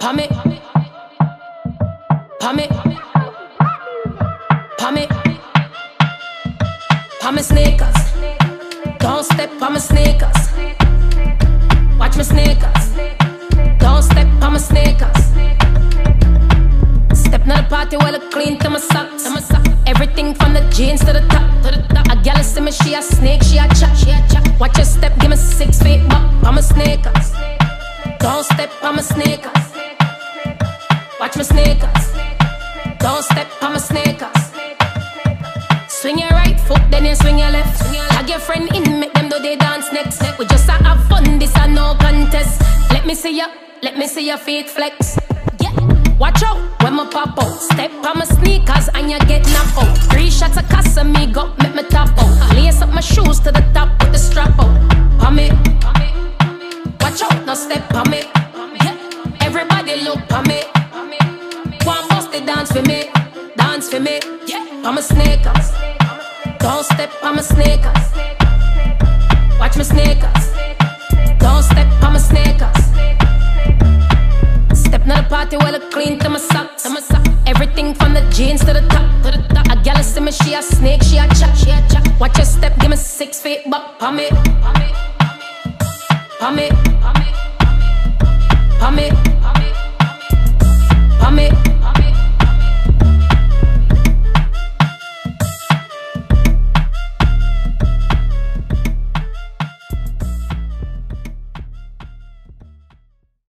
Pam it. Pam it. Pam it. Pam it sneakers. Don't step on my sneakers. Watch my sneakers. Don't step on my sneakers. Step to the party while I clean to my socks. Everything from the jeans to the top. To the top. A gal see me, she a snake, she a chop, she a chop. Watch your step, give me six feet on my sneakers. Don't step on my sneakers. Watch my sneakers. Don't step on my sneakers. Swing your right foot, then you swing your left. Tag your friend in, make them do they dance next. We just a have fun, this a no contest. Let me see ya, let me see your feet flex. Yeah. Watch out when my pop out. Step on my sneakers and you get knocked out. Three shots of Casamigo, make me top out. Lace up my shoes to the top with the strap out. Pam it. Watch out, no step on me. Yeah. Everybody look on me. Dance for me, dance for me. Yeah. I'm a sneakers. Don't step on my sneakers. Watch my sneakers. Don't step on my sneakers. Step to the party while I clean to my socks. Everything from the jeans to the top. To the top. A gal see me, she a snake, she a chop, she a chop. Watch your step, give me six feet back, pam it, pam it, pam it.